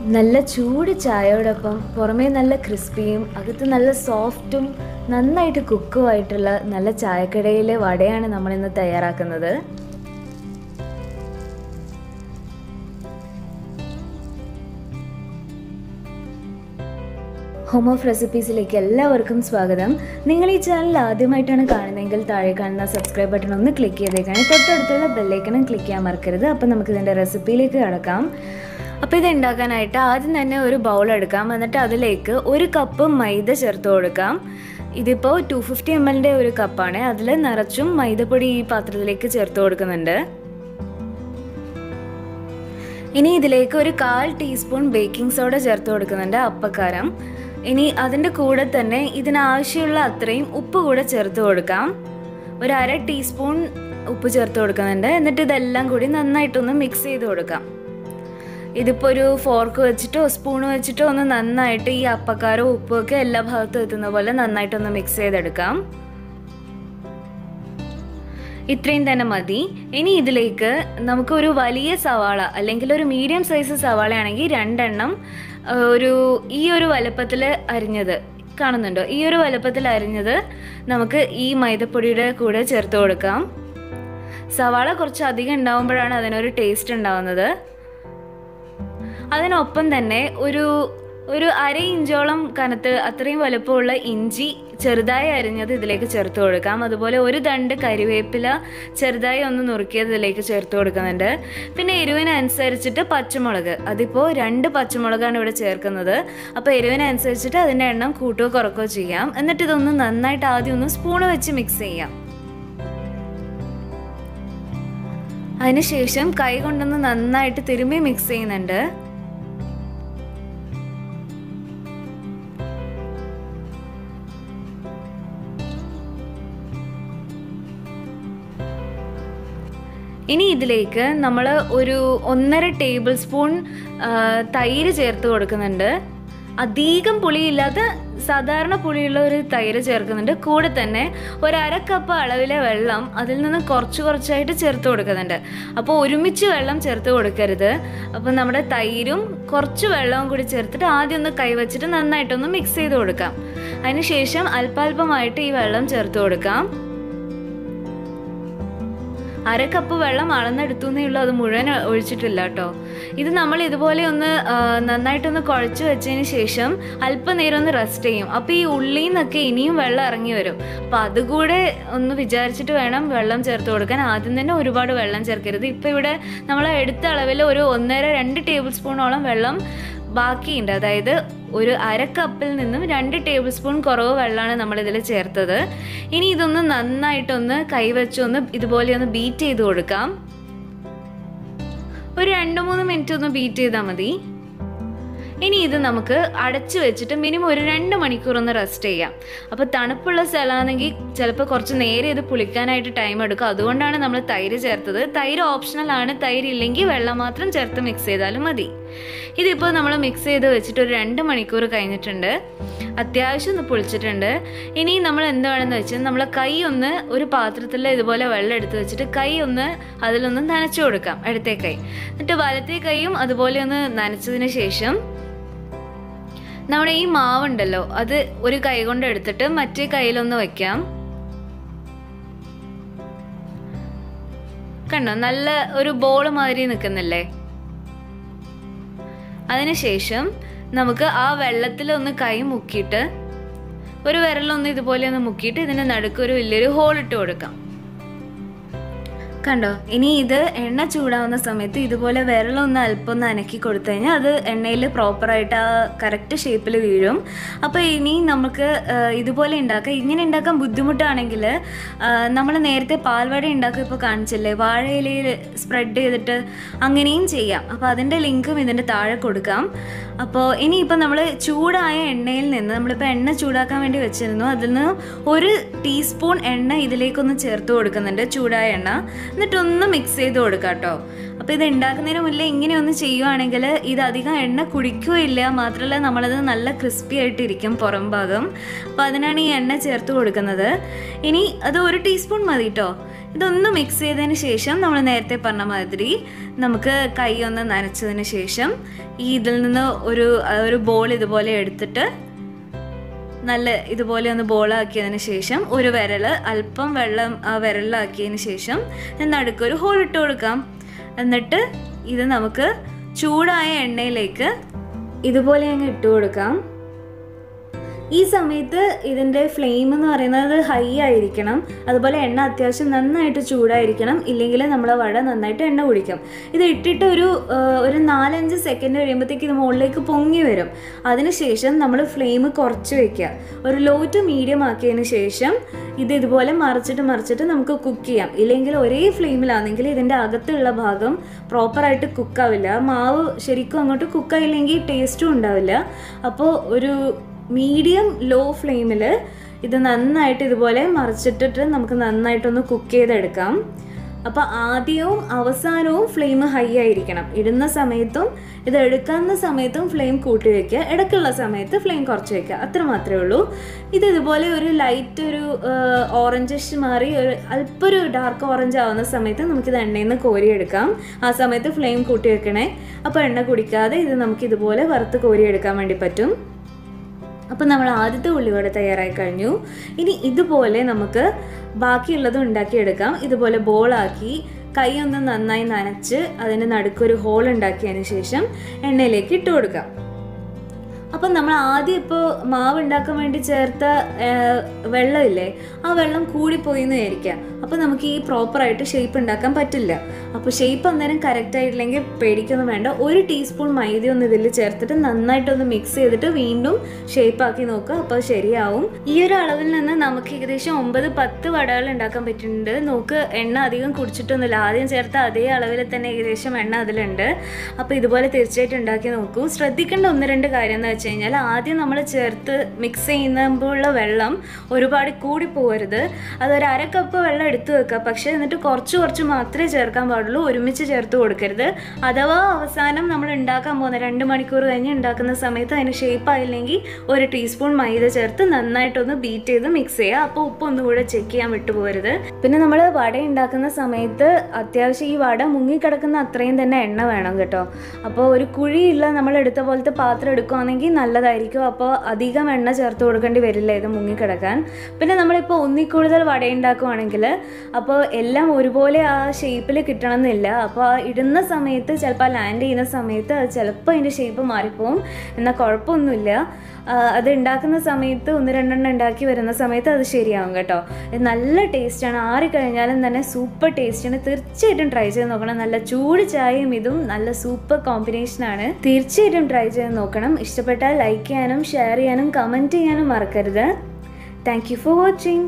നല്ല ചൂട് ചായയോടൊപ്പം പുറമേ നല്ല ക്രിസ്പിയും അകത്ത് നല്ല സോഫ്റ്റും നന്നായിട്ട് കുക്കുമായിട്ടുള്ള നല്ല ചായക്കടയിലെ വടയാണ് നമ്മൾ ഇന്ന് തയ്യാറാക്കുന്നത്. ഹോം ഓഫ് റെസിപ്പീസിലേക്ക് എല്ലാവർക്കും സ്വാഗതം. നിങ്ങൾ ഈ ചാനൽ ആദ്യമായിട്ടാണ് കാണുന്നതെങ്കിൽ താഴെ കാണുന്ന സബ്സ്ക്രൈബ് ബട്ടൺ ഒന്ന് ക്ലിക്ക് ചെയ്തേക്കാണ്. തൊട്ടടുത്തുള്ള ബെല്ലൈക്കണും ക്ലിക്ക് ചെയ്യാൻ മറക്കരുത്. അപ്പോൾ നമുക്ക് ഇതിന്റെ റെസിപ്പിയിലേക്ക് കടക്കാം. അപ്പോൾ ഇത് ഉണ്ടാക്കാനായിട്ട് ആദ്യം തന്നെ ഒരു ബൗൾ എടുക്കാം. എന്നിട്ട് അതിലേക്ക് ഒരു കപ്പ് മൈദ ചേർത്ത് കൊടുക്കാം. ഇതിപ്പോൾ ടു ഫിഫ്റ്റി എം എല്ലിന്റെ ഒരു കപ്പാണ് അതിൽ നിറച്ചും മൈദപ്പൊടി ഈ പാത്രത്തിലേക്ക് ചേർത്ത് കൊടുക്കുന്നുണ്ട്. ഇനി ഇതിലേക്ക് ഒരു കാൽ ടീസ്പൂൺ ബേക്കിംഗ് സോഡ ചേർത്ത് കൊടുക്കുന്നുണ്ട് അപ്പക്കാരം. ഇനി അതിന്റെ കൂടെ തന്നെ ഇതിനാവശ്യമുള്ള അത്രയും ഉപ്പ് കൂടെ ചേർത്ത് കൊടുക്കാം. ഒരു അര ടീസ്പൂൺ ഉപ്പ് ചേർത്ത് കൊടുക്കുന്നുണ്ട്. എന്നിട്ട് ഇതെല്ലാം കൂടി നന്നായിട്ടൊന്ന് മിക്സ് ചെയ്ത് കൊടുക്കാം. ഇതിപ്പോൾ ഒരു ഫോർക്ക് വെച്ചിട്ടോ സ്പൂൺ വെച്ചിട്ടോ ഒന്ന് നന്നായിട്ട് ഈ അപ്പക്കാരോ ഉപ്പോ ഒക്കെ എല്ലാ ഭാഗത്തും എത്തുന്ന പോലെ നന്നായിട്ടൊന്ന് മിക്സ് ചെയ്തെടുക്കാം. ഇത്രയും തന്നെ മതി. ഇനി ഇതിലേക്ക് നമുക്കൊരു വലിയ സവാള അല്ലെങ്കിൽ ഒരു മീഡിയം സൈസ് സവാള ആണെങ്കിൽ രണ്ടെണ്ണം ഒരു ഈ ഒരു വലുപ്പത്തിൽ അരിഞ്ഞത് കാണുന്നുണ്ടോ? ഈ ഒരു വലുപ്പത്തിൽ അരിഞ്ഞത് നമുക്ക് ഈ മൈദപ്പൊടിയുടെ കൂടെ ചേർത്ത് കൊടുക്കാം. സവാള കുറച്ച് അധികം ഉണ്ടാവുമ്പോഴാണ് അതിനൊരു ടേസ്റ്റ് ഉണ്ടാവുന്നത്. അതിനൊപ്പം തന്നെ ഒരു ഒരു അര ഇഞ്ചോളം കനത്ത് അത്രയും വലുപ്പമുള്ള ഇഞ്ചി ചെറുതായി അരിഞ്ഞത് ഇതിലേക്ക് ചേർത്ത് കൊടുക്കാം. അതുപോലെ ഒരു ദണ്ട് കരിവേപ്പില ചെറുതായി ഒന്ന് നുറുക്കിയത് ഇതിലേക്ക് ചേർത്ത് കൊടുക്കുന്നുണ്ട്. പിന്നെ എരിവിനനുസരിച്ചിട്ട് പച്ചമുളക്. അതിപ്പോൾ രണ്ട് പച്ചമുളകാണ് ഇവിടെ ചേർക്കുന്നത്. അപ്പോൾ എരിവിനനുസരിച്ചിട്ട് അതിന്റെ എണ്ണം കൂട്ടുകയോ കുറക്കുകയോ ചെയ്യാം. എന്നിട്ട് ഇതൊന്ന് നന്നായിട്ട് ആദ്യം ഒന്ന് സ്പൂണ് വെച്ച് മിക്സ് ചെയ്യാം. അതിനുശേഷം കൈ കൊണ്ടൊന്ന് നന്നായിട്ട് തിരുമ്പി മിക്സ് ചെയ്യുന്നുണ്ട്. ഇനി ഇതിലേക്ക് നമ്മൾ ഒരു ഒന്നര ടേബിൾ സ്പൂൺ തൈര് ചേർത്ത് കൊടുക്കുന്നുണ്ട്. അധികം പുളിയില്ലാത്ത സാധാരണ പുളിയുള്ള ഒരു തൈര് ചേർക്കുന്നുണ്ട്. കൂടെ തന്നെ ഒരു അര കപ്പ് അളവിലെ വെള്ളം അതിൽ നിന്ന് കുറച്ച് കുറച്ചായിട്ട് ചേർത്ത് കൊടുക്കുന്നുണ്ട്. അപ്പോൾ ഒരുമിച്ച് വെള്ളം ചേർത്ത് കൊടുക്കരുത്. അപ്പോൾ നമ്മുടെ തൈരും കുറച്ച് വെള്ളവും കൂടി ചേർത്തിട്ട് ആദ്യം ഒന്ന് കൈവച്ചിട്ട് നന്നായിട്ടൊന്ന് മിക്സ് ചെയ്ത് കൊടുക്കാം. അതിനുശേഷം അല്പാൽപമായിട്ട് ഈ വെള്ളം ചേർത്ത് കൊടുക്കാം. അര കപ്പ് വെള്ളം അളന്നെടുത്തു എന്നേ ഉള്ളൂ അത് മുഴുവൻ ഒഴിച്ചിട്ടില്ല കേട്ടോ. ഇത് നമ്മൾ ഇതുപോലെ ഒന്ന് നന്നായിട്ടൊന്ന് കുഴച്ച് വെച്ചതിന് ശേഷം അല്പനേരം ഒന്ന് റെസ്റ്റ് ചെയ്യും. അപ്പോൾ ഈ ഉള്ളിൽ നിന്നൊക്കെ ഇനിയും വെള്ളം ഇറങ്ങി വരും. അപ്പോൾ അതുകൂടെ ഒന്ന് വിചാരിച്ചിട്ട് വേണം വെള്ളം ചേർത്ത് കൊടുക്കാൻ. ആദ്യം തന്നെ ഒരുപാട് വെള്ളം ചേർക്കരുത്. ഇപ്പോൾ ഇവിടെ നമ്മൾ എടുത്ത അളവിൽ ഒരു ഒന്നര രണ്ട് ടേബിൾ സ്പൂണോളം വെള്ളം ബാക്കിയുണ്ട്. അതായത് ഒരു അര കപ്പിൽ നിന്നും രണ്ട് ടേബിൾ സ്പൂൺ കുറവ് വെള്ളമാണ് നമ്മളിതിൽ ചേർത്തത്. ഇനി ഇതൊന്ന് നന്നായിട്ടൊന്ന് കൈവച്ചൊന്ന് ഇതുപോലെ ഒന്ന് ബീറ്റ് ചെയ്ത് കൊടുക്കാം. ഒരു രണ്ട് മൂന്ന് മിനിറ്റ് ഒന്ന് ബീറ്റ് ചെയ്താൽ മതി. ഇനി ഇത് നമുക്ക് അടച്ചു വെച്ചിട്ട് മിനിമം ഒരു രണ്ട് മണിക്കൂർ ഒന്ന് റെസ്റ്റ് ചെയ്യാം. അപ്പോൾ തണുപ്പുള്ള സ്ഥലമാണെങ്കിൽ ചിലപ്പോൾ കുറച്ച് നേരെ ഇത് പുളിക്കാനായിട്ട് ടൈം എടുക്കും. അതുകൊണ്ടാണ് നമ്മൾ തൈര് ചേർത്തത്. തൈര് ഓപ്ഷണൽ ആണ്. തൈര് ഇല്ലെങ്കിൽ വെള്ളം മാത്രം ചേർത്ത് മിക്സ് ചെയ്താലും മതി. ഇതിപ്പോൾ നമ്മൾ മിക്സ് ചെയ്ത് വെച്ചിട്ട് ഒരു രണ്ട് മണിക്കൂർ കഴിഞ്ഞിട്ടുണ്ട്. അത്യാവശ്യം ഒന്ന് പൊളിച്ചിട്ടുണ്ട്. ഇനി നമ്മൾ എന്ത് വേണമെന്ന് വെച്ചാൽ നമ്മൾ കൈ ഒന്ന് ഒരു പാത്രത്തിൽ ഇതുപോലെ വെള്ളം എടുത്ത് വെച്ചിട്ട് കൈ ഒന്ന് അതിലൊന്ന് നനച്ചു കൊടുക്കാം ഇടത്തെ കൈ. എന്നിട്ട് വലത്തെ കൈയും അതുപോലെ ഒന്ന് നനച്ചതിന് ശേഷം നമ്മുടെ ഈ മാവുണ്ടല്ലോ അത് ഒരു കൈ കൊണ്ട് എടുത്തിട്ട് മറ്റേ കൈയിലൊന്ന് വെക്കാം. കണ്ടോ? നല്ല ഒരു ബോൾ മാതിരി നിൽക്കുന്നില്ലേ അതിനുശേഷം നമുക്ക് ആ വെള്ളത്തിൽ ഒന്ന് കൈ മുക്കിയിട്ട് ഒരു വിരലൊന്ന് ഇതുപോലെ ഒന്ന് മുക്കിയിട്ട് ഇതിന്റെ നടുക്ക് ഒരു വലിയൊരു ഹോൾ ഇട്ട് കൊടുക്കാം. കണ്ടോ ഇനി ഇത് എണ്ണ ചൂടാവുന്ന സമയത്ത് ഇതുപോലെ വിരലൊന്ന് അല്പം ഒന്ന് അനക്കി കൊടുത്തു കഴിഞ്ഞാൽ അത് എണ്ണയിൽ പ്രോപ്പറായിട്ട് ആ കറക്റ്റ് ഷേപ്പിൽ വീഴും. അപ്പോൾ ഇനി നമുക്ക് ഇതുപോലെ ഉണ്ടാക്കാം. ഇങ്ങനെ ഉണ്ടാക്കാൻ ബുദ്ധിമുട്ടാണെങ്കിൽ നമ്മൾ നേരത്തെ പാൽവട ഉണ്ടാക്കുക ഇപ്പോൾ കാണിച്ചില്ലേ? വാഴയിലയിൽ സ്പ്രെഡ് ചെയ്തിട്ട് അങ്ങനെയും ചെയ്യാം. അപ്പോൾ അതിന്റെ ലിങ്കും ഇതിന്റെ താഴെ കൊടുക്കാം. അപ്പോൾ ഇനിയിപ്പോൾ നമ്മൾ ചൂടായ എണ്ണയിൽ നിന്ന് നമ്മളിപ്പോൾ എണ്ണ ചൂടാക്കാൻ വേണ്ടി വെച്ചിരുന്നു. അതിൽ നിന്ന് ഒരു ടീസ്പൂൺ എണ്ണ ഇതിലേക്കൊന്ന് ചേർത്ത് കൊടുക്കുന്നുണ്ട് ചൂടായ എണ്ണ. എന്നിട്ടൊന്ന് മിക്സ് ചെയ്ത് കൊടുക്കാം കേട്ടോ അപ്പോൾ ഇത് ഉണ്ടാക്കുന്നതിന് മുന്നേ ഇങ്ങനെയൊന്ന് ചെയ്യുവാണെങ്കിൽ ഇത് അധികം എണ്ണ കുടിക്കുകയില്ല. മാത്രമല്ല നമ്മളത് നല്ല ക്രിസ്പി ആയിട്ടിരിക്കും പുറം ഭാഗം. അപ്പോൾ അതിനാണ് ഈ എണ്ണ ചേർത്ത് കൊടുക്കുന്നത്. ഇനി അത് ഒരു ടീസ്പൂൺ മതി കേട്ടോ ഇതൊന്ന് മിക്സ് ചെയ്തതിന് ശേഷം നമ്മൾ നേരത്തെ പറഞ്ഞ മാതിരി നമുക്ക് കൈ ഒന്ന് നനച്ചതിന് ശേഷം ഈ ഇതിൽ നിന്ന് ഒരു ഒരു ബോൾ ഇതുപോലെ എടുത്തിട്ട് നല്ല ഇതുപോലെ ഒന്ന് ബോളാക്കിയതിന് ശേഷം ഒരു വിരൽ അല്പം വെള്ളം ആ വിരലിലാക്കിയതിന് ശേഷം നടുക്കൊരു ഹോൾ ഇട്ട് കൊടുക്കാം. എന്നിട്ട് ഇത് നമുക്ക് ചൂടായ എണ്ണയിലേക്ക് ഇതുപോലെ അങ്ങ് ഇട്ട് കൊടുക്കാം. ഈ സമയത്ത് ഇതിന്റെ ഫ്ലെയിം എന്ന് പറയുന്നത് ഹൈ ആയിരിക്കണം. അതുപോലെ എണ്ണ അത്യാവശ്യം നന്നായിട്ട് ചൂടായിരിക്കണം. ഇല്ലെങ്കിൽ നമ്മൾ വട നന്നായിട്ട് എണ്ണ കുടിക്കാം. ഇത് ഇട്ടിട്ട് ഒരു ഒരു നാലഞ്ച് സെക്കൻഡ് കഴിയുമ്പോഴത്തേക്ക് ഇത് മുകളിലേക്ക് പൊങ്ങി വരും. അതിനുശേഷം നമ്മൾ ഫ്ലെയിം കുറച്ച് വയ്ക്കുക ഒരു ലോ ടു മീഡിയം ആക്കിയതിന് ശേഷം ഇത് ഇതുപോലെ മറിച്ചിട്ട് മറിച്ചിട്ട് നമുക്ക് കുക്ക് ചെയ്യാം. ഇല്ലെങ്കിൽ ഒരേ ഫ്ലെയിമിലാണെങ്കിൽ ഇതിന്റെ അകത്തുള്ള ഭാഗം പ്രോപ്പറായിട്ട് കുക്കാവില്ല മാവ് ശരിക്കും അങ്ങോട്ട് കുക്കായില്ലെങ്കിൽ ടേസ്റ്റും ഉണ്ടാവില്ല. അപ്പോൾ ഒരു മീഡിയം ലോ ഫ്ലെയിമിൽ ഇത് നന്നായിട്ട് ഇതുപോലെ മറിച്ചിട്ടിട്ട് നമുക്ക് നന്നായിട്ടൊന്ന് കുക്ക് ചെയ്തെടുക്കാം. അപ്പോൾ ആദ്യവും അവസാനവും ഫ്ലെയിം ഹൈ ആയിരിക്കണം. ഇടുന്ന സമയത്തും ഇത് എടുക്കുന്ന സമയത്തും ഫ്ലെയിം കൂട്ടി വയ്ക്കുക ഇടയ്ക്കുള്ള സമയത്ത് ഫ്ലെയിം കുറച്ച് വയ്ക്കുക അത്ര മാത്രമേ ഉള്ളൂ. ഇത് ഇതുപോലെ ഒരു ലൈറ്റ് ഒരു ഓറഞ്ചിഷ് മാറി ഒരു അല്പം ഒരു ഡാർക്ക് ഓറഞ്ച് ആവുന്ന സമയത്ത് നമുക്കിത് എണ്ണയിൽ നിന്ന് കോരിയെടുക്കാം. ആ സമയത്ത് ഫ്ലെയിം കൂട്ടി വെക്കണേ. അപ്പോൾ എണ്ണ കുടിക്കാതെ ഇത് നമുക്ക് ഇതുപോലെ വറുത്ത് കോരിയെടുക്കാൻ വേണ്ടി പറ്റും. അപ്പോൾ നമ്മൾ ആദ്യത്തെ ഉള്ളിവട തയ്യാറായി കഴിഞ്ഞു. ഇനി ഇതുപോലെ നമുക്ക് ബാക്കിയുള്ളത് ഉണ്ടാക്കിയെടുക്കാം. ഇതുപോലെ ബോളാക്കി കൈ ഒന്ന് നന്നായി നനച്ച് അതിന്റെ നടുക്കൊരു ഹോൾ ഉണ്ടാക്കിയതിന് ശേഷം എണ്ണയിലേക്ക് ഇട്ട് കൊടുക്കാം. അപ്പം നമ്മൾ ആദ്യം ഇപ്പോൾ മാവ് ഉണ്ടാക്കാൻ വേണ്ടി ചേർത്ത വെള്ളമില്ലേ? ആ വെള്ളം കൂടിപ്പോയി എന്ന് വിചാരിക്കാം. അപ്പോൾ നമുക്ക് ഈ പ്രോപ്പറായിട്ട് ഷേപ്പ് ഉണ്ടാക്കാൻ പറ്റില്ല. അപ്പോൾ ഷേപ്പ് അന്നേരം കറക്റ്റ് ആയിട്ടില്ലെങ്കിൽ പേടിക്കൊന്നും വേണ്ട. ഒരു ടീസ്പൂൺ മൈദ ഒന്ന് ഇതിൽ ചേർത്തിട്ട് നന്നായിട്ടൊന്ന് മിക്സ് ചെയ്തിട്ട് വീണ്ടും ഷേപ്പ് ആക്കി നോക്കുക. അപ്പോൾ ശരിയാവും. ഈ ഒരു അളവിൽ നിന്ന് നമുക്ക് ഏകദേശം ഒമ്പത് പത്ത് വടകൾ ഉണ്ടാക്കാൻ പറ്റുന്നുണ്ട്. നോക്ക് എണ്ണ അധികം കുടിച്ചിട്ടൊന്നുമില്ല. ആദ്യം ചേർത്ത അതേ അളവിൽ തന്നെ ഏകദേശം എണ്ണ അതിലുണ്ട്. അപ്പോൾ ഇതുപോലെ തീർച്ചയായിട്ടും ഉണ്ടാക്കി നോക്കൂ. ശ്രദ്ധിക്കേണ്ട ഒന്ന് രണ്ട് കാര്യം എന്ന് വെച്ച് കഴിഞ്ഞാൽ ആദ്യം നമ്മൾ ചേർത്ത് മിക്സ് ചെയ്യുമ്പോഴുള്ള വെള്ളം ഒരുപാട് കൂടി പോകരുത് അതൊരു അര കപ്പ് വെള്ളം എടുത്തു വെക്കുക. പക്ഷേ എന്നിട്ട് കുറച്ച് കുറച്ച് മാത്രമേ ചേർക്കാൻ പാടുള്ളൂ. ഒരുമിച്ച് ചേർത്ത് കൊടുക്കരുത്. അഥവാ അവസാനം നമ്മൾ ഉണ്ടാക്കാൻ പോകുന്ന രണ്ട് മണിക്കൂർ കഴിഞ്ഞ് ഉണ്ടാക്കുന്ന സമയത്ത് അതിന് ഷേപ്പ് ആയില്ലെങ്കിൽ ഒരു ടീസ്പൂൺ മൈദ ചേർത്ത് നന്നായിട്ടൊന്ന് ബീറ്റ് ചെയ്ത് മിക്സ് ചെയ്യുക. അപ്പോൾ ഉപ്പ് ഒന്നും കൂടെ ചെക്ക് ചെയ്യാൻ വിട്ടുപോകരുത്. പിന്നെ നമ്മൾ വട ഉണ്ടാക്കുന്ന സമയത്ത് അത്യാവശ്യം ഈ വട മുങ്ങിക്കിടക്കുന്ന അത്രയും തന്നെ എണ്ണ വേണം കേട്ടോ. അപ്പോൾ ഒരു കുഴിയുള്ള നമ്മൾ എടുത്ത പോലത്തെ പാത്രം എടുക്കുകയാണെങ്കിൽ നല്ലതായിരിക്കും. അപ്പോൾ അധികം എണ്ണ ചേർത്ത് കൊടുക്കേണ്ടി വരില്ല ഇത് മുങ്ങിക്കിടക്കാൻ. പിന്നെ നമ്മളിപ്പോൾ ഒന്നിൽ കൂടുതൽ വട ഉണ്ടാക്കുവാണെങ്കിൽ അപ്പോൾ എല്ലാം ഒരുപോലെ ആ ഷേപ്പിൽ കിട്ടണമെന്നില്ല. അപ്പോൾ ഇടുന്ന സമയത്ത് ചിലപ്പോൾ ലാൻഡ് ചെയ്യുന്ന സമയത്ത് ചിലപ്പോൾ അതിന്റെ ഷേപ്പ് മാറിപ്പോവും. എന്നാൽ കുഴപ്പമൊന്നുമില്ല. അത് ഉണ്ടാക്കുന്ന സമയത്ത് ഒന്ന് രണ്ടെണ്ണം ഉണ്ടാക്കി വരുന്ന സമയത്ത് അത് ശരിയാവും കേട്ടോ. ഇത് നല്ല ടേസ്റ്റാണ് ആറി കഴിഞ്ഞാലും തന്നെ സൂപ്പർ ടേസ്റ്റാണ് തീർച്ചയായിട്ടും ട്രൈ ചെയ്ത് നോക്കണം. നല്ല ചൂട് ചായയും ഇതും നല്ല സൂപ്പർ കോമ്പിനേഷനാണ് തീർച്ചയായിട്ടും ട്രൈ ചെയ്ത് നോക്കണം. ഇഷ്ടപ്പെട്ടാൽ ലൈക്ക് ചെയ്യാനും ഷെയർ ചെയ്യാനും കമന്റ് ചെയ്യാനും മറക്കരുത്. Thank for watching